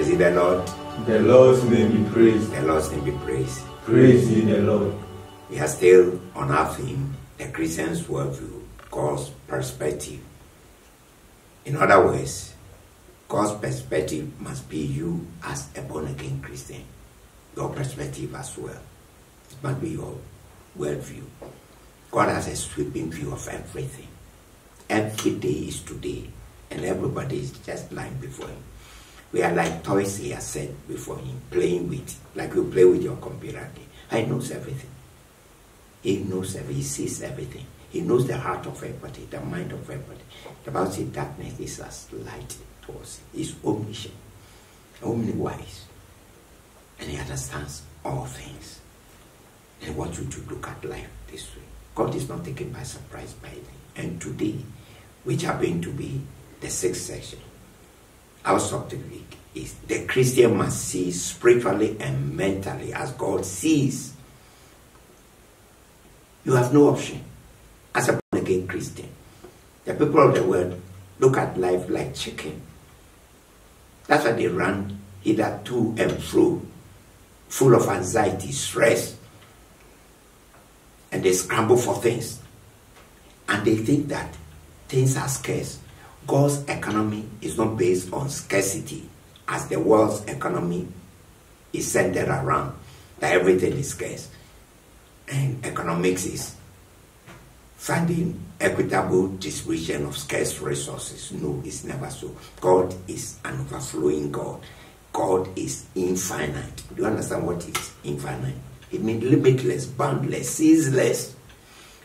Praise the Lord. The Lord's name be praised. The Lord's name be praised. Praise ye the Lord. We are still on our theme, the Christian's worldview, God's perspective. In other words, God's perspective must be you as a born again Christian. Your perspective as well. It must be your worldview. God has a sweeping view of everything. Every day is today, and everybody is just lying before Him. We are like toys, He has said before Him, playing with, like you play with your computer. He knows everything. He knows everything. He sees everything. He knows the heart of everybody, the mind of everybody. The Bible says darkness is as light towards him. He's omniscient, omniwise, and he understands all things. And he wants you to look at life this way. God is not taken by surprise by anything. And today, which happen to be the sixth session, our subject is the Christian must see spiritually and mentally as God sees. You have no option as a born again Christian. The people of the world look at life like chicken. That's why they run either to and fro, full of anxiety, stress, and they scramble for things. And they think that things are scarce. God's economy is not based on scarcity, as the world's economy is centered around that everything is scarce. And economics is finding equitable distribution of scarce resources. No, it's never so. God is an overflowing God. God is infinite. Do you understand what is infinite? It means limitless, boundless, ceaseless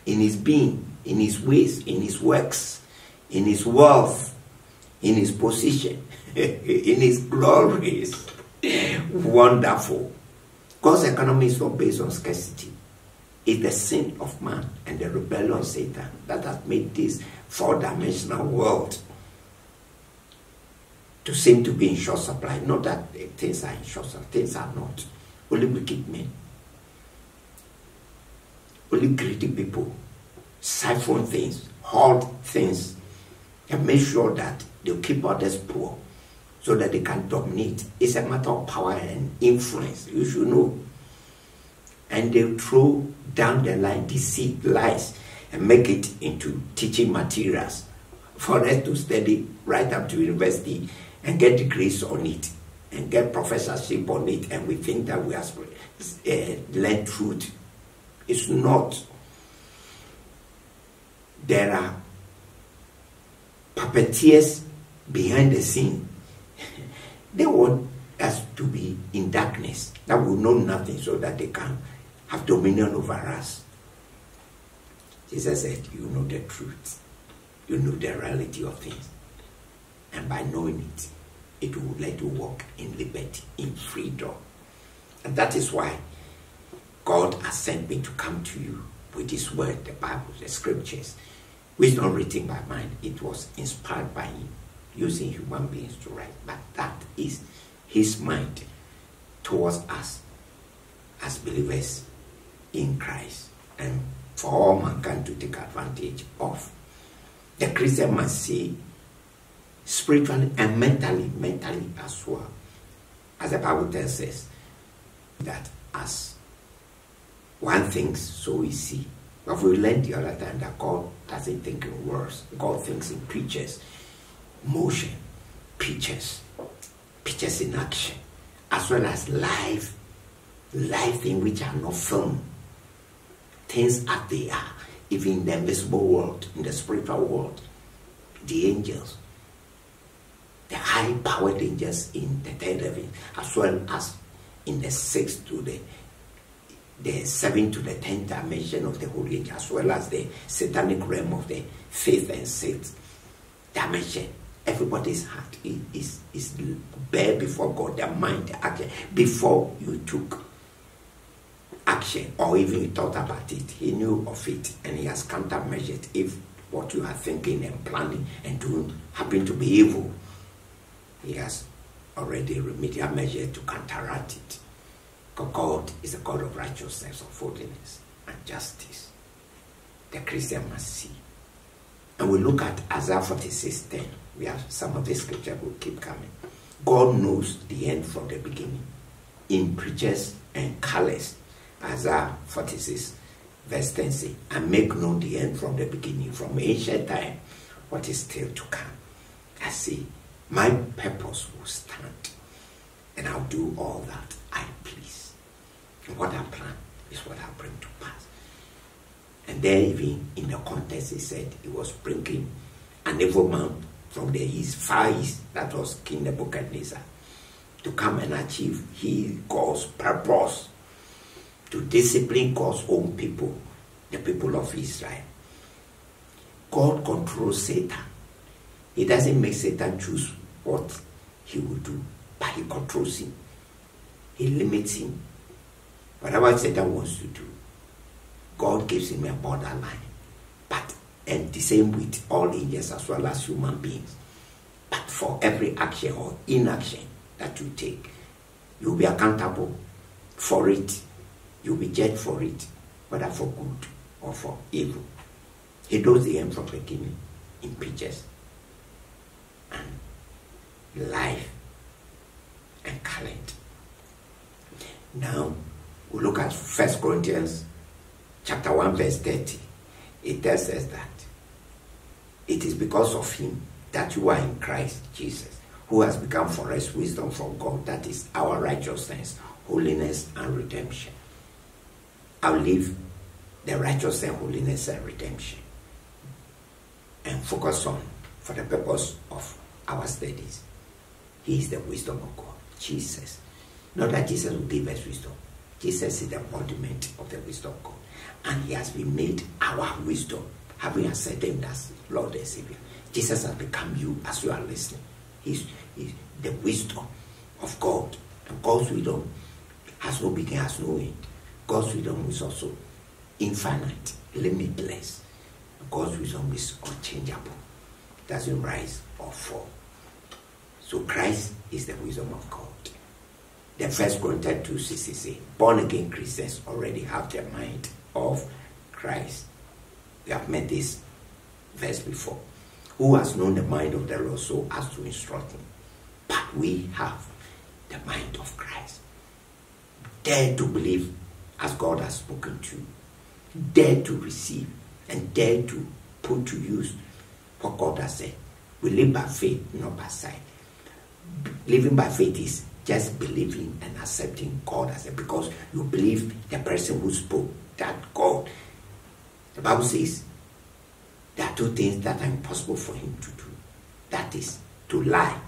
in his being, in his ways, in his works, in his wealth, in his position, in his glories. Wonderful. God's economy is not based on scarcity. It's the sin of man and the rebellion of Satan that has made this four dimensional world to seem to be in short supply. Not that things are in short supply, things are not. Only wicked men, only greedy people siphon things, hoard things, and make sure that they'll keep others poor so that they can dominate. It's a matter of power and influence. You should know. And they'll throw down the line, deceit, lies, and make it into teaching materials for us to study right up to university and get degrees on it and get professorship on it. And we think that we have uh, learned truth. It's not. There are puppeteers behind the scene. they want us to be in darkness, that we know nothing, so that they can have dominion over us. Jesus said, You know the truth, you know the reality of things, and by knowing it, it will let you walk in liberty, in freedom. And that is why God has sent me to come to you with His word, the Bible, the scriptures, which is not written by mine, it was inspired by Him, using human beings to write. But that is His mind towards us as believers in Christ and for all mankind to take advantage of. The Christian must see spiritually and mentally, mentally as well. As the Bible tells us that as one thinks, so we see. But we learned the other time that God doesn't think in words, God thinks in pictures, motion, pictures, pictures in action, as well as life, life things which are not film things as they are, even in the invisible world, in the spiritual world, the angels, the high powered angels in the third heaven, as well as in the sixth to the the seventh to the tenth dimension of the holy angel, as well as the satanic realm of the fifth and sixth dimension. Everybody's heart is, is, bare before God, their mind, the action, before you took action or even you thought about it, he knew of it and he has countermeasured if what you are thinking and planning and doing happen to be evil. He has already remedial measure to counteract it. God is a God of righteousness, of holiness, and justice. The Christian must see. And we look at Isaiah 46 10. We have some of the scripture will keep coming. God knows the end from the beginning. In preachers and colors, Isaiah 46, verse 10 say, and make known the end from the beginning, from ancient time, what is still to come. I say, my purpose will stand, and I'll do all that I what I plan is what I bring to pass. And there, even in the context, he said he was bringing an evil man from the east, far east, that was King Nebuchadnezzar, to come and achieve his God's purpose to discipline God's own people, the people of Israel. God controls Satan. He doesn't make Satan choose what he will do, but he controls him. He limits him. Whatever Satan wants to do, God gives him a borderline. But and the same with all angels as well as human beings. But for every action or inaction that you take, you'll be accountable for it. You'll be judged for it, whether for good or for evil. He knows the end from the beginning in pictures and life and current. Now we look at First Corinthians chapter 1 verse 30. It tells us that it is because of him that you are in Christ Jesus, who has become for us wisdom from God, that is our righteousness, holiness, and redemption. I'll leave the righteousness holiness and redemption and focus on for the purpose of our studies. He is the wisdom of God, Jesus. Not that Jesus will give us wisdom. Jesus is the embodiment of the wisdom of God. And he has been made our wisdom, having accepted him as Lord and Savior. Jesus has become you as you are listening. He's, he's the wisdom of God. And God's wisdom has no beginning, has no end. God's wisdom is also infinite, limitless. God's wisdom is unchangeable, doesn't rise or fall. So Christ is the wisdom of God. The first Corinthians 2 say, born again Christians already have the mind of Christ. We have met this verse before. Who has known the mind of the Lord so as to instruct him? But we have the mind of Christ. Dare to believe as God has spoken to you. Dare to receive and dare to put to use what God has said. We live by faith, not by sight. Living by faith is just believing and accepting God as a because you believe the person who spoke that God. The Bible says there are two things that are impossible for him to do. That is to lie.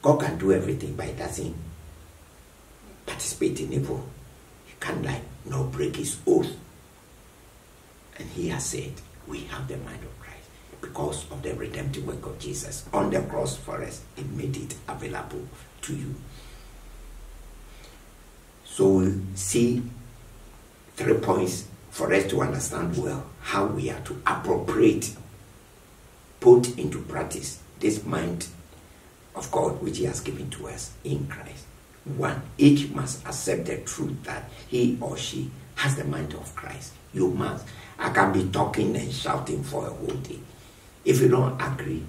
God can do everything, but he doesn't participate in evil. He can't lie nor break his oath. And he has said, We have the mind of Christ because of the redemptive work of Jesus on the cross for us. It made it available to you. So we see three points for us to understand well how we are to appropriate, put into practice this mind of God which He has given to us in Christ. One, each must accept the truth that he or she has the mind of Christ. You must. I can be talking and shouting for a whole day. If you don't agree,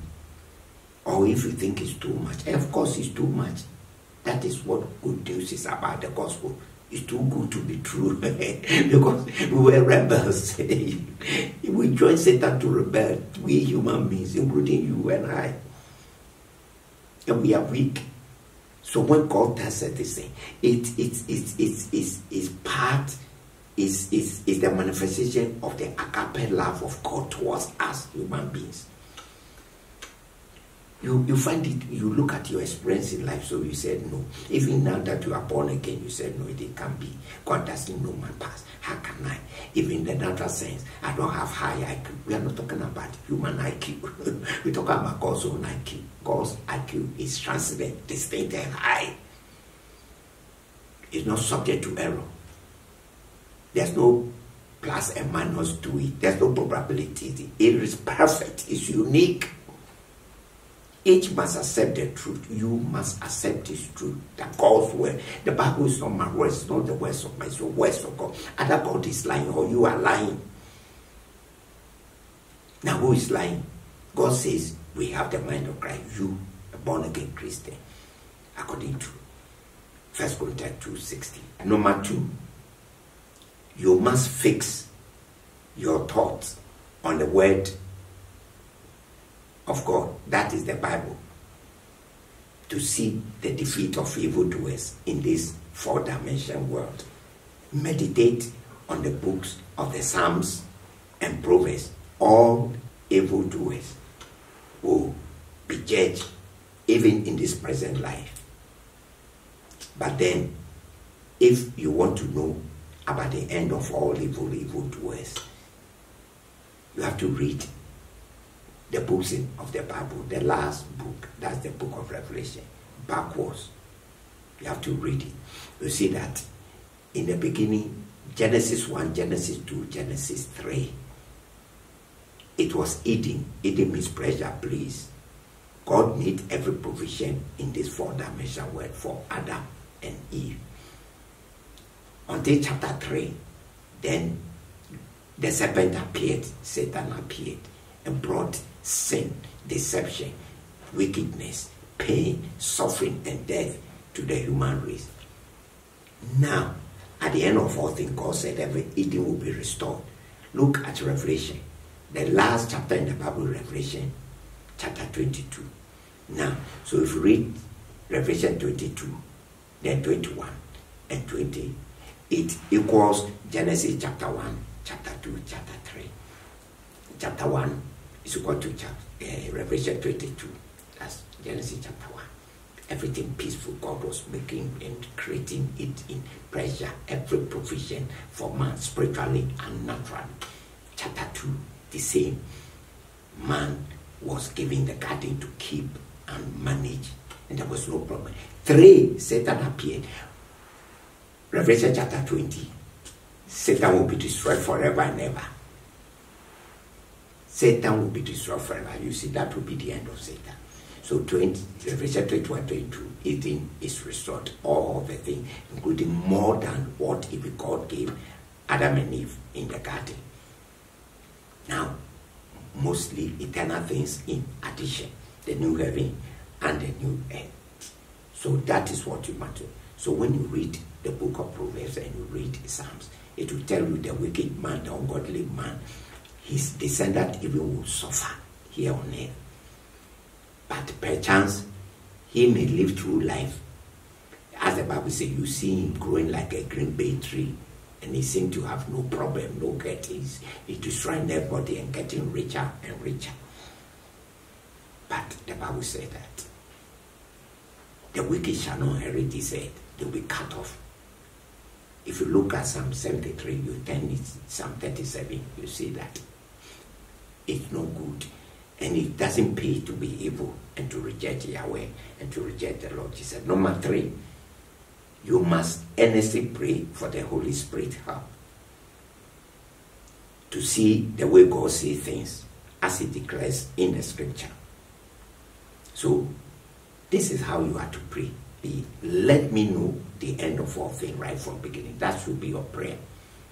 or if you think it's too much, of course it's too much. That is what good news is about the gospel. It's too good to be true because we were rebels. we joined Satan to rebel. We human beings, including you and I, and we are weak. So when God does this thing, it it it it is is part is is is the manifestation of the agape love of God towards us human beings. You you find it, you look at your experience in life, so you said no. Even now that you are born again, you said no, it can't be. God doesn't know my past. How can I? Even in the natural sense, I don't have high IQ. We are not talking about human IQ. We're talking about God's own IQ. God's IQ is transcendent, distinct, and high. It's not subject to error. There's no plus and minus to it. There's no probability. It is perfect. It's unique. Each must accept the truth. You must accept this truth. That God's word. The Bible is not my words, it's not the words of my soul, words of God. Either God is lying or you are lying. Now who is lying? God says we have the mind of Christ. You, a born again Christian, according to 1 Corinthians 2.16. Number two, you must fix your thoughts on the word of God. That is the Bible. To see the defeat of evildoers in this four dimensional world. Meditate on the books of the Psalms and Proverbs. All evildoers will be judged even in this present life. But then, if you want to know about the end of all evil, evildoers, you have to read the books in, of the Bible, the last book, that's the book of Revelation, backwards. You have to read it. You see that in the beginning, Genesis 1, Genesis 2, Genesis 3, it was Eden. Eden means pleasure, bliss. God made every provision in this four dimensional world for Adam and Eve. Until chapter 3, then the serpent appeared, Satan appeared, and brought sin, deception, wickedness, pain, suffering, and death to the human race. Now, at the end of all things, God said every Eden will be restored. Look at Revelation, the last chapter in the Bible, Revelation chapter 22. Now, so if you read Revelation 22, then 21 and 20, it equals Genesis chapter 1, chapter 2, chapter 3. Chapter 1 is equal to chapter, uh, Revelation 22. That's Genesis chapter 1. Everything peaceful God was making and creating it in pressure, every provision for man, spiritually and naturally. Chapter 2, the same. Man was given the garden to keep and manage, and there was no problem. Three, Satan appeared. Revelation chapter 20. Satan will be destroyed forever and ever. Satan will be destroyed forever. You see, that will be the end of Satan. So 20, Revelation 21, 22, Eden is restored. All the things, including more than what if God gave Adam and Eve in the garden. Now, mostly eternal things in addition. The new heaven and the new earth. So that is what you matter. So when you read the book of Proverbs and you read Psalms, it will tell you the wicked man, the ungodly man, his descendant even will suffer here on earth. But perchance, he may live through life. As the Bible says, you see him growing like a green bay tree, and he seems to have no problem, no. He's, he's destroying everybody and getting richer and richer. But the Bible says that the wicked shall not inherit this earth, they'll be cut off. If you look at Psalm 73, you turn Psalm 37, you see that it's no good. And it doesn't pay to be evil and to reject Yahweh and to reject the Lord Jesus. Number three, you must earnestly pray for the Holy Spirit help to see the way God sees things as He declares in the scripture. So, this is how you are to pray. Be, let me know the end of all things right from beginning. That should be your prayer.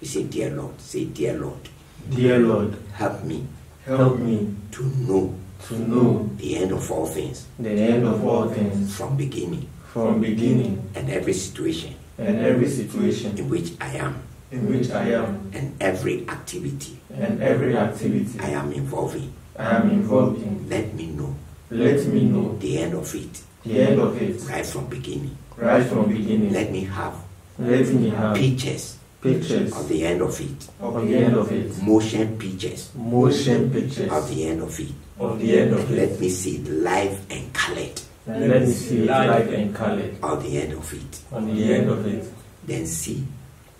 You say, Dear Lord, say, Dear Lord, Dear Lord, help me help me to know to know the end of all things the end of all things from beginning from beginning and every situation and every situation in which I am in which I am and every activity and every activity I am involved in. I am involved in. Let me know Let me know the end of it the end of it right from beginning. right from beginning. Let me have Let me have pictures pictures of the end of it, of the end of it, motion pictures motion pictures of the end of it. of the end of it. Let me see it live and colored let me see it live and colored On the end of it. on the end of it. Then see,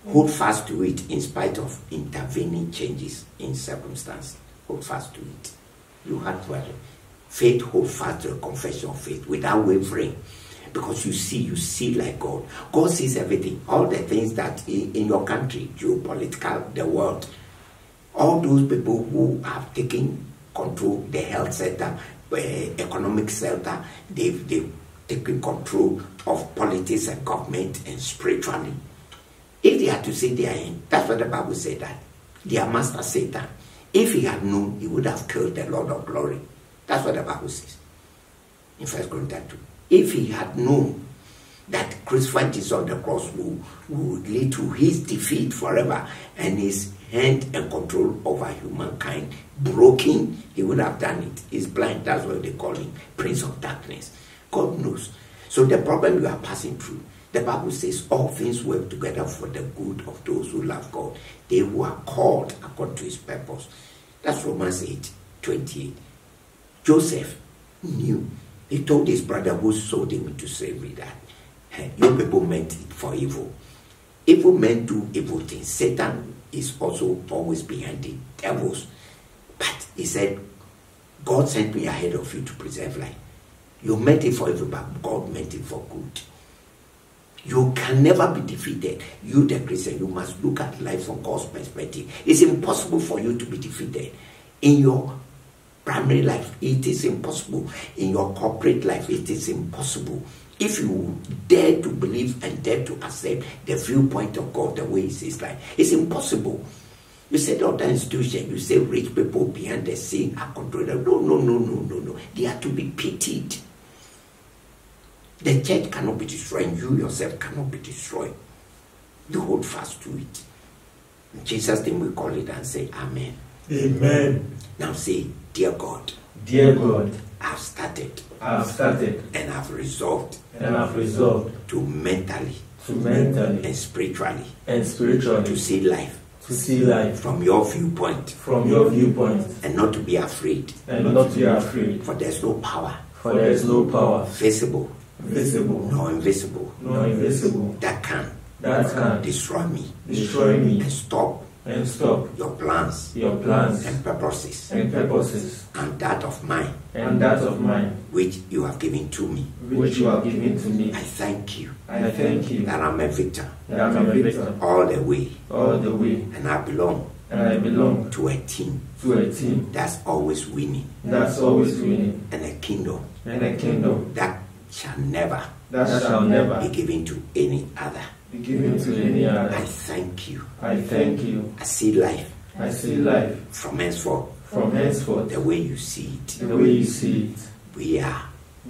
hold fast to it in spite of intervening changes in circumstance. Hold fast to it. You have to faith, hold fast confession of faith without wavering. Because you see, you see like God. God sees everything. All the things that in, in your country, geopolitical, the world, all those people who have taken control, the health sector, uh, economic sector, they've, they've taken control of politics and government and spiritually. If they had to say they are in, that's what the Bible said that. Their master Satan, if he had known, he would have killed the Lord of glory. That's what the Bible says. in First Corinthians 2. If he had known that crucifying Jesus on the cross would, would lead to his defeat forever and his hand and control over humankind broken, he would have done it. He's blind, that's why they call him Prince of Darkness. God knows. So the problem you are passing through, the Bible says all things work together for the good of those who love God, they who are called according to his purpose. That's Romans 8 28. Joseph knew. He told his brother who sold him into slavery that "Hey, you people meant it for evil. Evil men do evil things. Satan is also always behind the devils. But he said, God sent me ahead of you to preserve life. You meant it for evil, but God meant it for good. You can never be defeated. You, the Christian, you must look at life from God's perspective. It's impossible for you to be defeated. In your primary life, it is impossible. In your corporate life, it is impossible. If you dare to believe and dare to accept the viewpoint of God the way He sees life, it's impossible. You said other institution, you say rich people behind the scene are controlled. No, no, no, no, no, no. They are to be pitied. The church cannot be destroyed, you yourself cannot be destroyed. You hold fast to it. In Jesus' name we call it and say Amen. Amen. Now say, Dear God, Dear God, I've started I have started and I've resolved and I have resolved to mentally to mentally and spiritually and spiritually. to see life to see life from your viewpoint from your viewpoint and not to be afraid, and not to be afraid, for there's no power for there is no power visible visible nor invisible No invisible that can that can destroy me destroy me and stop and stop your plans your plans and purposes. and purposes. And that of mine. And that of mine. Which you have given to me. which you have given to me. I thank you. I thank you. That I'm a victor. That I am a victor. all the way. All the way. And I belong and I belong to a team. to a team. That's always winning. That's always winning. And a kingdom. And a kingdom. That shall never that shall never be given to any other. Be given to any I thank you. I thank you. I see life. I see life. From henceforth. From henceforth. The way you see it. the way you see it. We are.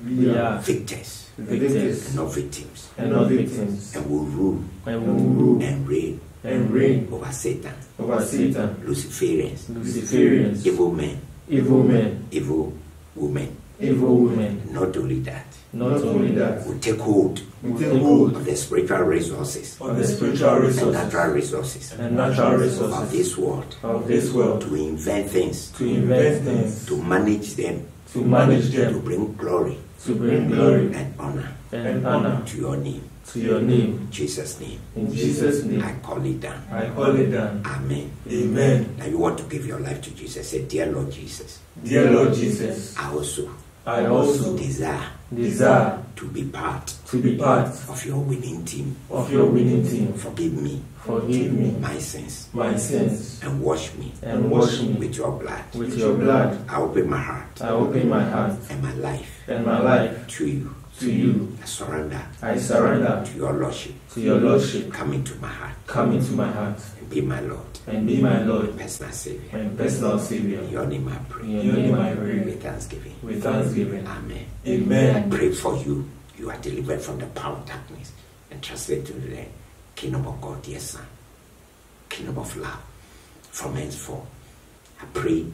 We are victors. Victors. And not victims. And not victims, and will rule. And will rule. And reign. And reign. Over Satan, over Satan, Luciferians, Luciferians, evil men, evil men, evil women. evil women. Not only that, Not only that, we take hold. We take hold. of the spiritual resources. Of the spiritual resources. and resources natural resources. And natural of this world. Of this world. To invent things, to invent things, to manage them, to manage them. to bring glory. To bring glory. And honor. And honor. To your name. To your name. Jesus' name, In Jesus' name. I call it down. I call it down. Amen. Amen. Now you want to give your life to Jesus. Say, Dear Lord Jesus, Dear Lord Jesus, I also I also desire desire to be part to be part of your winning team. of your winning team. Forgive me Forgive me my sins my sins and wash me and wash me with your blood. with your blood. I open my heart I open my heart and my life and my life to you. To you. I surrender I surrender to your Lordship. to your Lordship. Come into my heart Come into my heart and be my Lord, and be my Lord personal Savior. and personal Savior. In your name I In pray. your name I pray With thanksgiving. with thanksgiving. Amen. Amen. I pray for you. You are delivered from the power of darkness and translated to the kingdom of God, dear Son. Kingdom of love. From henceforth, I pray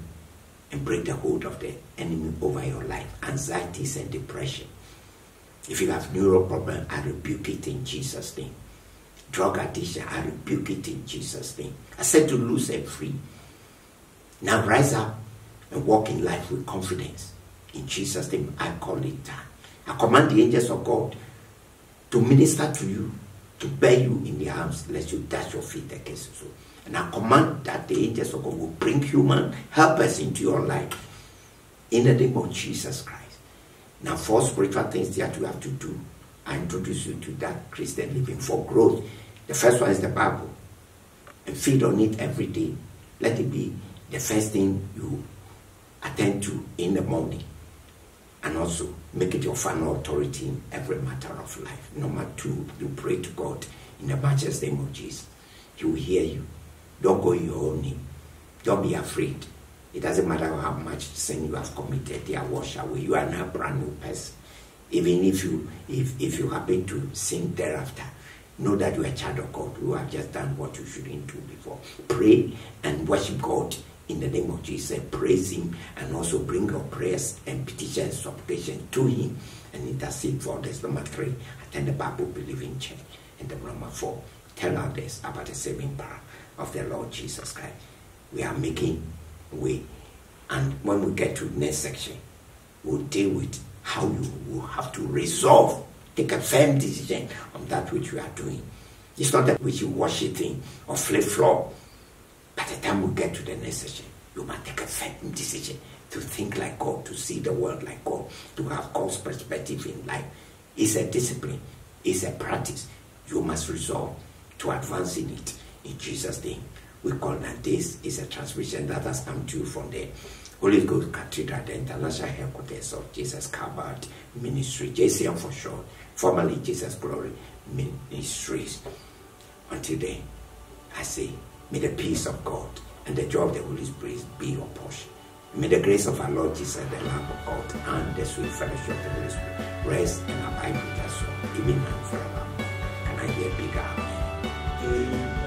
and break the hold of the enemy over your life, anxieties and depression. If you have neural problem, I rebuke it in Jesus' name. Drug addiction, I rebuke it in Jesus' name. I said to loose and free. Now rise up and walk in life with confidence. In Jesus' name, I call it down. I command the angels of God to minister to you, to bear you in their arms, lest you dash your feet against the. And I command that the angels of God will bring human helpers into your life. In the name of Jesus Christ. Now, four spiritual things that you have to do. I introduce you to that Christian living for growth. The first one is the Bible. And feed on it every day. Let it be the first thing you attend to in the morning. And also make it your final authority in every matter of life. Number two, you pray to God in the matchless of Jesus. He will hear you. Don't go in your own name. Don't be afraid. It doesn't matter how much sin you have committed, they are washed away. You are now a brand new person. Even if you if if you happen to sin thereafter, know that you are a child of God. You have just done what you shouldn't do before. Pray and worship God in the name of Jesus. Praise Him and also bring your prayers and petitions, supplications to Him and intercede for others. Number three, attend the Bible believing church. And the number four, tell others about the saving power of the Lord Jesus Christ. We are making way. And when we get to the next section, we'll deal with how you will have to resolve, take a firm decision on that which you are doing. It's not that which you wash it in or flip flop. By the time we get to the next session, you must take a firm decision to think like God, to see the world like God, to have God's perspective in life. It's a discipline, it's a practice. You must resolve to advance in it. In Jesus' name, we call that this is a transmission that has come to you from the Holy Ghost Cathedral, the international headquarters of Jesus Covered Ministry, JCM for short, formerly Jesus Glory Ministries. Until then, I say, may the peace of God and the joy of the Holy Spirit be your portion. May the grace of our Lord Jesus, the love of God, and the sweet fellowship of the Holy Spirit rest and abide with us all, even now forever. Can I hear a big amen?